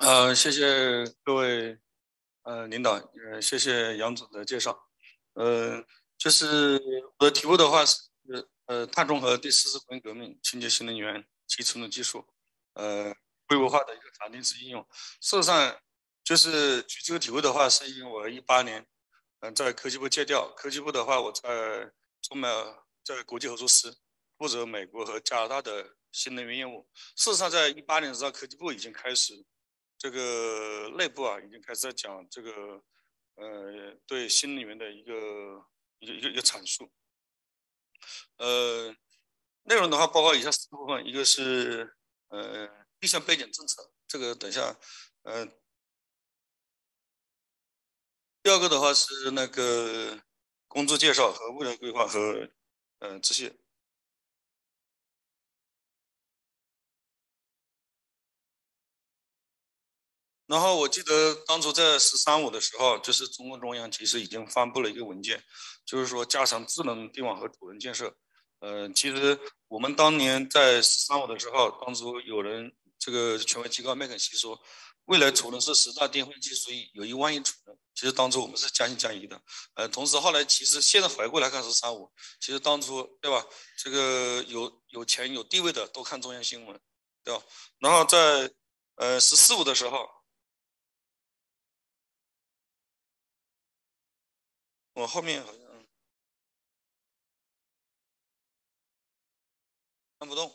呃，谢谢各位呃领导，呃，谢谢杨总的介绍。呃，就是我的题目的话是呃碳中和第四次工业革命，清洁新能源及储能技术，呃规模化的一个反电池应用。事实上，就是举这个题目的话，是因为我一八年嗯在科技部借调，科技部的话我在中美在国际合作司负责美国和加拿大的新能源业务。事实上，在一八年的时候，科技部已经开始。这个内部啊，已经开始在讲这个，呃，对新能源的一个一个一个一个阐述。呃，内容的话包括以下四部分：一个是呃立项背景政策，这个等一下，呃，第二个的话是那个工作介绍和未来规划和嗯这些。然后我记得当初在“十三五”的时候，就是中共中央其实已经发布了一个文件，就是说加强智能电网和储能建设。呃，其实我们当年在“十三五”的时候，当初有人这个权威机构麦肯锡说，未来储能是十大电费技术一，有一万亿储能。其实当初我们是将信将疑的。呃，同时后来其实现在回过来看“十三五”，其实当初对吧？这个有有钱有地位的都看中央新闻，对吧？然后在呃“十四五”的时候。我后面好像按不动。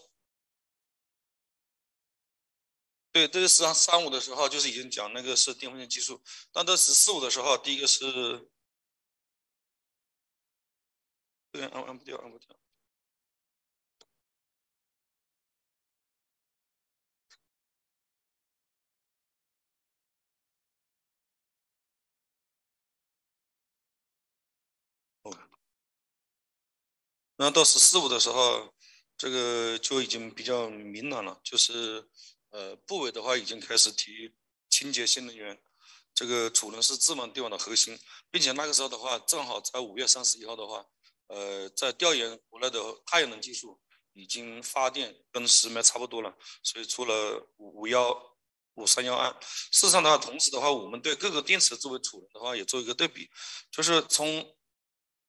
对，这是三三五的时候，就是已经讲那个是电风扇技术。但到十四五的时候，第一个是，对，按按不掉，按不掉。然后到十四五的时候，这个就已经比较明朗了，就是呃部委的话已经开始提清洁新能源，这个储能是智能电网的核心，并且那个时候的话，正好在五月三十一号的话，呃在调研国内的太阳能技术已经发电跟石煤差不多了，所以出了五五幺五三幺案。事实上的话，同时的话，我们对各个电池作为储能的话也做一个对比，就是从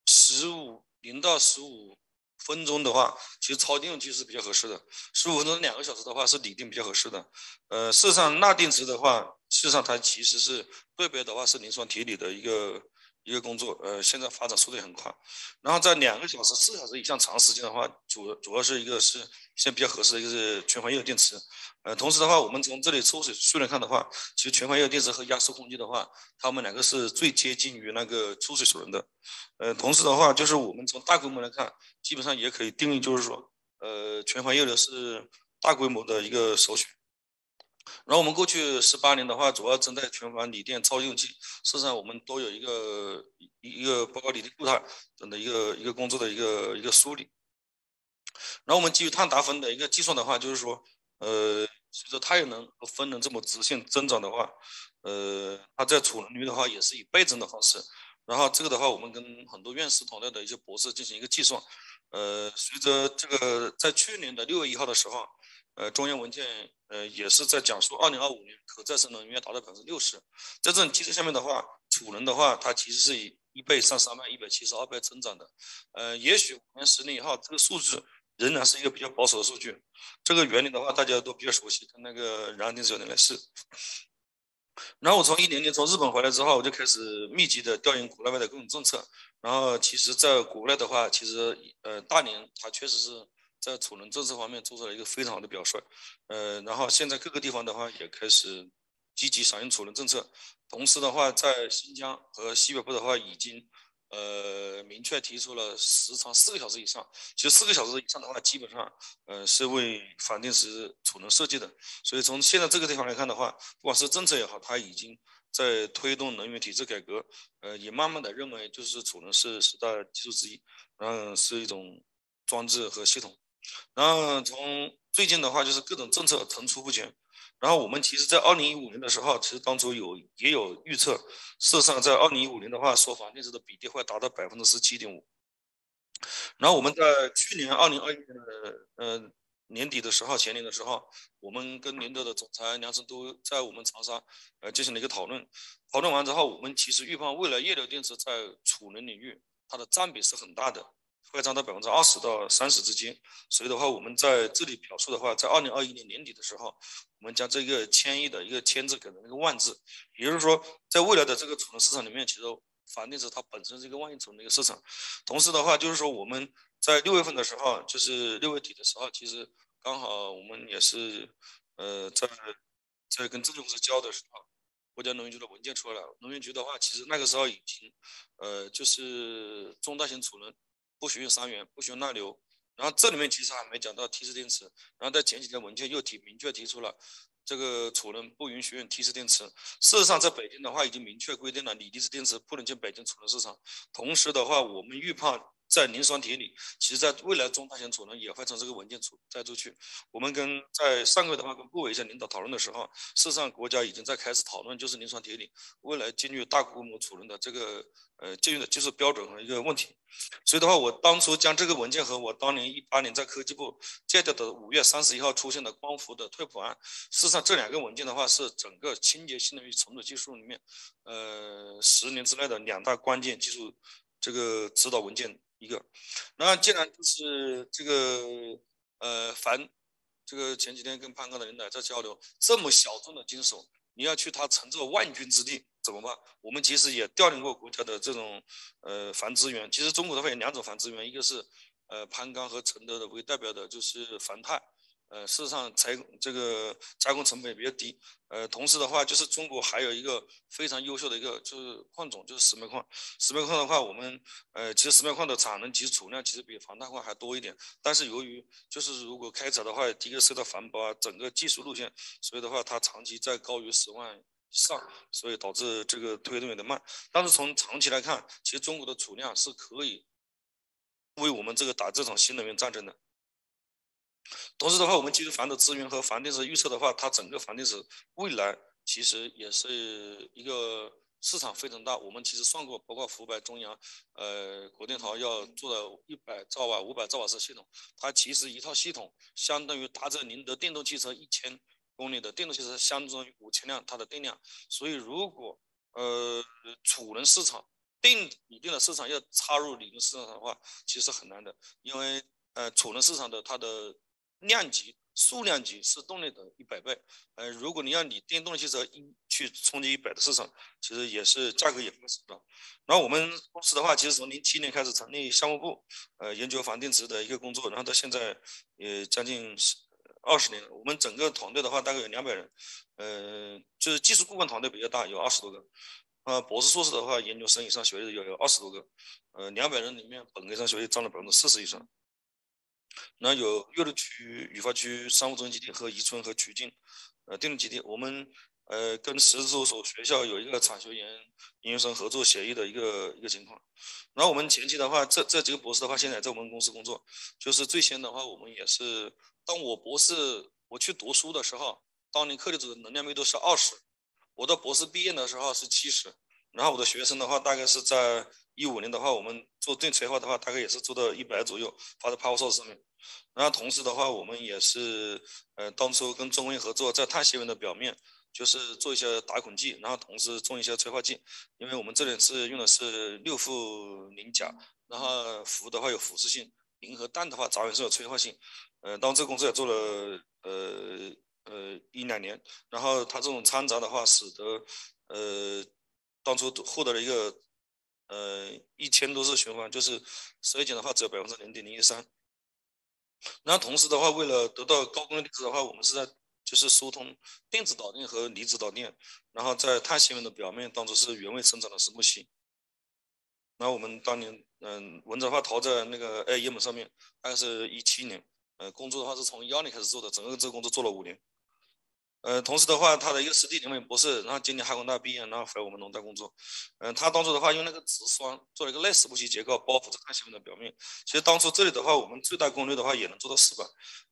十五。零到十五分钟的话，其实超电用其实是比较合适的。十五分钟两个小时的话，是锂电比较合适的。呃，事实上钠电池的话，事实上它其实是对标的话是磷酸铁锂的一个。一个工作，呃，现在发展速度也很快，然后在两个小时、四小时以上长时间的话，主主要是一个是现在比较合适的一个是全环液电池，呃，同时的话，我们从这里抽水数量看的话，其实全环液电池和压缩空气的话，它们两个是最接近于那个出水储能的，呃，同时的话，就是我们从大规模来看，基本上也可以定义，就是说，呃，全环液的是大规模的一个首选。然后我们过去十八年的话，主要针对全房锂电超用器，事实上我们都有一个一一个包括锂电固态等的一个一个工作的一个一个梳理。然后我们基于碳达峰的一个计算的话，就是说，呃，随着太阳能和风能这么直线增长的话，呃，它在储能率的话也是以倍增的方式。然后这个的话，我们跟很多院士团队的一些博士进行一个计算，呃，随着这个在去年的六月一号的时候。呃，中央文件呃也是在讲述，二零二五年可再生能源达到百分之六十，在这种机制下面的话，储能的话，它其实是以一倍上三倍，一百七十二倍增长的。呃，也许五年、十年以后，这个数字仍然是一个比较保守的数据。这个原理的话，大家都比较熟悉，跟那个燃电池有点类似。然后我从一零年从日本回来之后，我就开始密集的调研国内外的各种政策。然后其实在国内的话，其实呃大连它确实是。在储能政策方面做出了一个非常好的表率，呃，然后现在各个地方的话也开始积极响应储能政策，同时的话，在新疆和西北部的话已经呃明确提出了时长四个小时以上，其实四个小时以上的话，基本上呃是为反电池储能设计的，所以从现在这个地方来看的话，不管是政策也好，它已经在推动能源体制改革，呃，也慢慢的认为就是储能是十大技术之一，然后，是一种装置和系统。然后从最近的话，就是各种政策层出不穷。然后我们其实，在二零一五年的时候，其实当初有也有预测，事实上在二零一五年的话，说房电池的比例会达到百分之十七点五。然后我们在去年二零二一年的呃年底的时候，前年的时候，我们跟宁德的总裁梁成都在我们长沙呃进行了一个讨论。讨论完之后，我们其实预判未来液流电池在储能领域它的占比是很大的，会占到百分之二十到三十之间。所以的话，我们在这里表述的话，在二零二一年年底的时候，我们将这个千亿的一个千字改成一个万字，也就是说，在未来的这个储能市场里面，其实钒电池它本身是一个万亿储能的一个市场。同时的话，就是说我们。在六月份的时候，就是六月底的时候，其实刚好我们也是，呃，在在跟证券公司交的时候，国家能源局的文件出来了。能源局的话，其实那个时候已经，呃，就是中大型储能不许用三元，不许用钠硫。然后这里面其实还没讲到 T 四电池。然后在前几天文件又提明确提出了，这个储能不允许用 T 四电池。事实上，在北京的话已经明确规定了，锂离子电池不能进北京储能市场。同时的话，我们预判。在磷酸铁锂，其实在未来中大型储能也会从这个文件出再出去。我们跟在上个月的话跟部委一些领导讨论的时候，事实上国家已经在开始讨论，就是磷酸铁锂未来进入大规模储能的这个呃进入的技术标准和一个问题。所以的话，我当初将这个文件和我当年一八年在科技部借调的五月三十一号出现的光伏的退谱案，事实上这两个文件的话是整个清洁新能源重组技术里面，呃十年之内的两大关键技术这个指导文件。一个，那既然就是这个呃，凡这个前几天跟潘刚的领导在交流，这么小众的金属，你要去他乘坐万钧之力怎么办？我们其实也调研过国家的这种呃钒资源，其实中国的话有两种钒资源，一个是呃潘刚和承德的为代表的就是钒钛。呃，事实上，采这个加工成本也比较低。呃，同时的话，就是中国还有一个非常优秀的一个就是矿种，就是石煤矿。石煤矿的话，我们呃，其实石煤矿的产能及储量其实比钒钛矿还多一点。但是由于就是如果开采的话，第一个受到环保啊，整个技术路线，所以的话它长期在高于十万以上，所以导致这个推动有点慢。但是从长期来看，其实中国的储量是可以为我们这个打这场新能源战争的。同时的话，我们基于房的资源和房地产预测的话，它整个房地产未来其实也是一个市场非常大。我们其实算过，包括湖北、中阳、呃国电陶要做的一百兆瓦、五百兆瓦时系统，它其实一套系统相当于搭载宁德电动汽车一千公里的电动汽车，相当于五千辆它的电量。所以，如果呃储能市场定一定的市场要插入锂电市场的话，其实很难的，因为呃储能市场的它的量级、数量级是动力的一百倍。呃，如果你要你电动汽车一去冲击一百的市场，其实也是价格也会上涨。然后我们公司的话，其实从零七年开始成立项目部，呃，研究钒电池的一个工作，然后到现在也将近二十年。我们整个团队的话，大概有两百人，呃，就是技术顾问团队比较大，有二十多个。呃，博士、硕士的话，研究生以上学历的有有二十多个。呃，两百人里面，本科生学历占了百分之四十以上。那有岳麓区、雨花区商务中心基地和宜春和曲靖，呃，电力基地。我们呃跟十多所学校有一个产学研研究生合作协议的一个一个情况。然后我们前期的话，这这几个博士的话，现在在我们公司工作。就是最先的话，我们也是当我博士我去读书的时候，当年课题组的能量密度是二十，我的博士毕业的时候是七十。然后我的学生的话，大概是在一五年的话，我们做电催化的话，大概也是做到一百左右，发在 Power Source 上面。然后同时的话，我们也是，呃，当初跟中微合作，在碳纤维的表面，就是做一些打孔剂，然后同时种一些催化剂。因为我们这里是用的是六氟磷钾，然后氟的话有腐蚀性，磷和氮的话杂源是有催化性。呃，当这个公司也做了，呃呃一两年，然后它这种掺杂的话，使得，呃。当初获得了一个，呃，一千多次循环，就是衰减的话只有百分之零点零一三。然后同时的话，为了得到高功率离子的话，我们是在就是疏通电子导电和离子导电，然后在碳纤维的表面当做是原位生长的石墨烯。然后我们当年，嗯，文字的话投在那个 AEM 上面，大概是一七年，呃，工作的话是从幺年开始做的，整个这个工作做了五年。呃，同时的话，他的一个师弟两位博士，然后今年哈工大毕业，然后回我们农大工作。嗯，他当初的话用那个植酸做了一个类石墨烯结构，包覆在碳纤维的表面。其实当初这里的话，我们最大功率的话也能做到四百。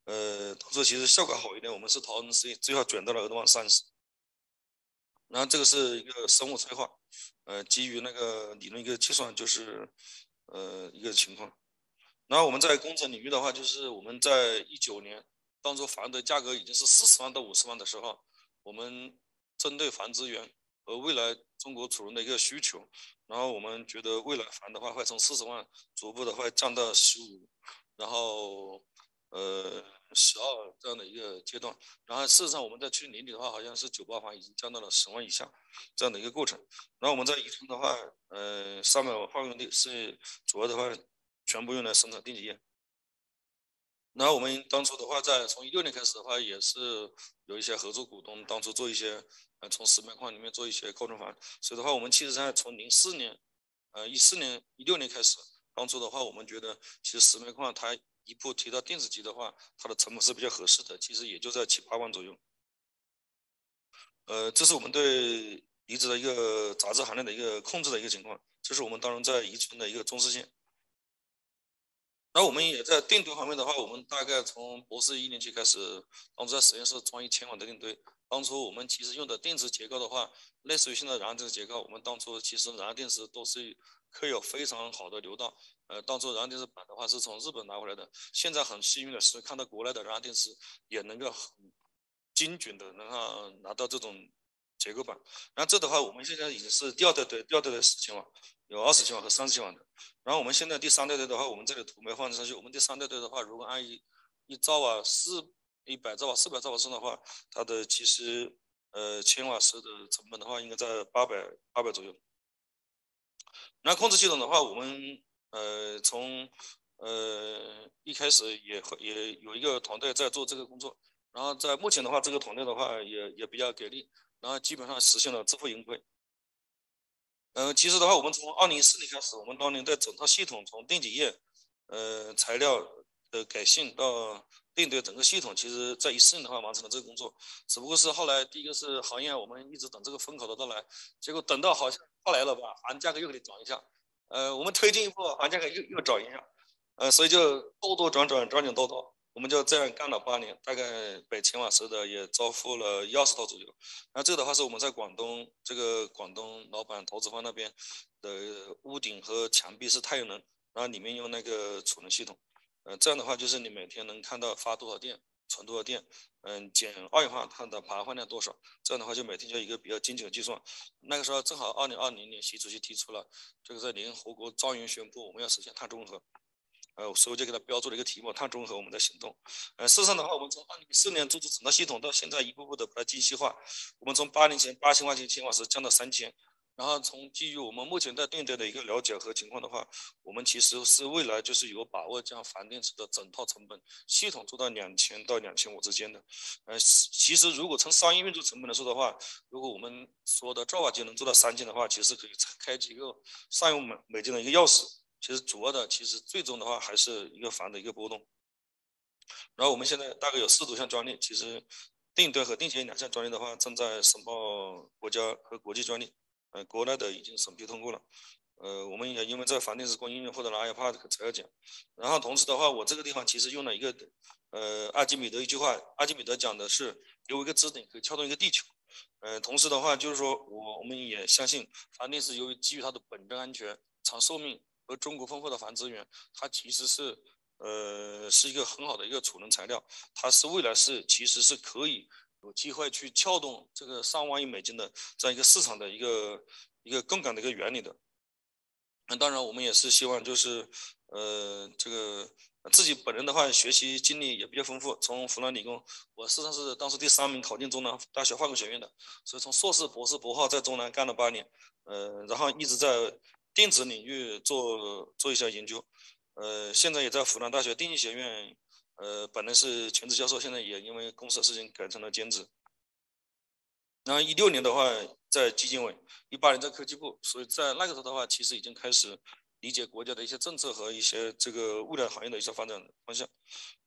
呃，当初其实效果好一点，我们是陶恩 C，最后卷到了二万三十。然后这个是一个生物催化，呃，基于那个理论一个计算，就是呃一个情况。然后我们在工程领域的话，就是我们在一九年。当初房的价格已经是四十万到五十万的时候，我们针对房资源和未来中国储能的一个需求，然后我们觉得未来房的话会从四十万逐步的话降到十五，然后呃十二这样的一个阶段，然后事实上我们在去年底的话，好像是九八房已经降到了十万以下这样的一个过程。然后我们在宜春的话，呃，三百万化工地是主要的话全部用来生产电解液。然后我们当初的话，在从一六年开始的话，也是有一些合作股东，当初做一些，呃，从石煤矿里面做一些高成房。所以的话，我们其实上从零四年，呃，一四年、一六年开始，当初的话，我们觉得其实石煤矿它一步提到电子级的话，它的成本是比较合适的，其实也就在七八万左右。呃，这是我们对离子的一个杂质含量的一个控制的一个情况，这是我们当时在宜春的一个中试线。那我们也在电堆方面的话，我们大概从博士一年级开始，当初在实验室装一千瓦的电堆。当初我们其实用的电池结构的话，类似于现在燃料电池结构。我们当初其实燃料电池都是可以有非常好的流道。呃，当初燃料电池板的话是从日本拿回来的。现在很幸运的是，看到国内的燃料电池也能够很精准的能够拿到这种结构板。然后这的话，我们现在已经是第二代堆，第二代的十千瓦。有二十千瓦和三十千瓦的，然后我们现在第三代堆的话，我们这个图没放上去。我们第三代堆的话，如果按一一兆瓦四一百兆瓦四百兆瓦升的话，它的其实呃千瓦时的成本的话，应该在八百八百左右。那控制系统的话，我们呃从呃一开始也也有一个团队在做这个工作，然后在目前的话，这个团队的话也也比较给力，然后基本上实现了自负盈亏。嗯，其实的话，我们从二零一四年开始，我们当年在整套系统，从电解液、呃材料的改性到电堆整个系统，其实在一四年的话完成了这个工作。只不过是后来第一个是行业，我们一直等这个风口的到来，结果等到好像到来了吧，行价格又给你涨一下。呃，我们推进一步，行价格又又涨一下。呃，所以就兜兜转转，转转兜兜。我们就这样干了八年，大概百千瓦时的也招付了一二十套左右。那这个的话是我们在广东这个广东老板投资方那边的屋顶和墙壁是太阳能，然后里面用那个储能系统。呃，这样的话就是你每天能看到发多少电，存多少电，嗯，减二氧化碳的排放量多少，这样的话就每天就一个比较精准的计算。那个时候正好二零二零年习主席提出了这个在联合国庄严宣布我们要实现碳中和。呃，所以我就给他标注了一个题目：碳中和，我们在行动。呃，事实上的话，我们从二零一四年做出整套系统，到现在一步步的把它精细化。我们从八年前八千块钱千瓦时降到三千，然后从基于我们目前在电堆的一个了解和情况的话，我们其实是未来就是有把握将钒电池的整套成本系统做到两千到两千五之间的。呃，其实如果从商业运作成本来说的话，如果我们说的兆瓦级能做到三千的话，其实可以开启一个上亿美美金的一个钥匙。其实主要的，其实最终的话还是一个房的一个波动。然后我们现在大概有四多项专利，其实定端和定型两项专利的话正在申报国家和国际专利。呃，国内的已经审批通过了。呃，我们也因为在钒电池供应链获得了 IPA 的材料奖。然后同时的话，我这个地方其实用了一个呃阿基米德一句话，阿基米德讲的是有一个支点可以撬动一个地球。呃，同时的话就是说我我们也相信钒电池由于基于它的本质安全、长寿命。和中国丰富的钒资源，它其实是，呃，是一个很好的一个储能材料，它是未来是其实是可以有机会去撬动这个上万亿美金的这样一个市场的一个一个杠杆的一个原理的。那当然，我们也是希望就是，呃，这个自己本人的话，学习经历也比较丰富。从湖南理工，我实际上是当时第三名考进中南大学化工学院的，所以从硕士、博士、博号在中南干了八年，呃，然后一直在。电子领域做做一下研究，呃，现在也在湖南大学电机学院，呃，本来是全职教授，现在也因为公司的事情改成了兼职。然后一六年的话在基金委，一八年在科技部，所以在那个时候的话，其实已经开始理解国家的一些政策和一些这个物料行业的一些发展方向。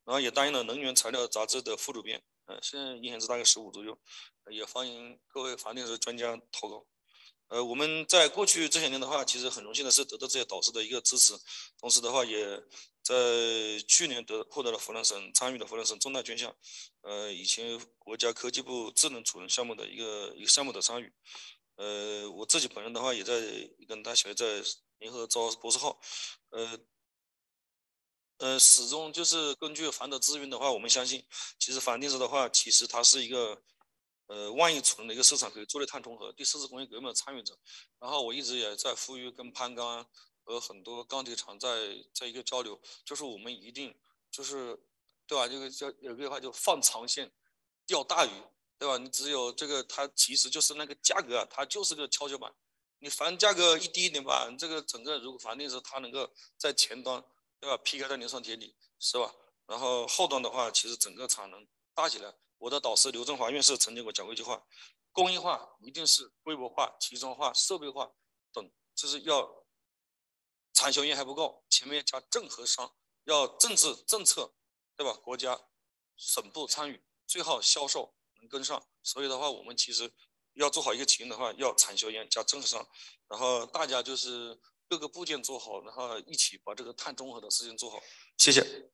然后也担任了能源材料杂志的副主编，呃，现在影响值大概十五左右，也欢迎各位房地产专家投稿。呃，我们在过去这些年的话，其实很荣幸的是得到这些导师的一个支持，同时的话，也在去年得获得了湖南省参与了湖南省重大专项，呃，以前国家科技部智能储能项目的一个一个项目的参与，呃，我自己本人的话也在跟大学在联合招博士后，呃。呃，始终就是根据樊德智运的话，我们相信，其实樊电子的话，其实它是一个呃万亿储能的一个市场，可以做的碳中和第四次工业革命的参与者。然后我一直也在呼吁跟攀钢和很多钢铁厂在在一个交流，就是我们一定就是对吧？这个叫有句话就放长线钓大鱼，对吧？你只有这个它其实就是那个价格啊，它就是个跷跷板。你凡价格一低一点吧，你这个整个如果反电子它能够在前端，对吧？PK 在连上铁锂，是吧？然后后端的话，其实整个产能大起来。我的导师刘振华院士曾经给我讲过一句话：工业化一定是规模化、集中化、设备化等，就是要产销烟还不够，前面加政和商，要政治政策，对吧？国家、省部参与，最好销售能跟上。所以的话，我们其实。要做好一个企业的话，要产销烟加政和商，然后大家就是各个部件做好，然后一起把这个碳中和的事情做好。谢谢。